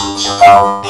Crashing to go.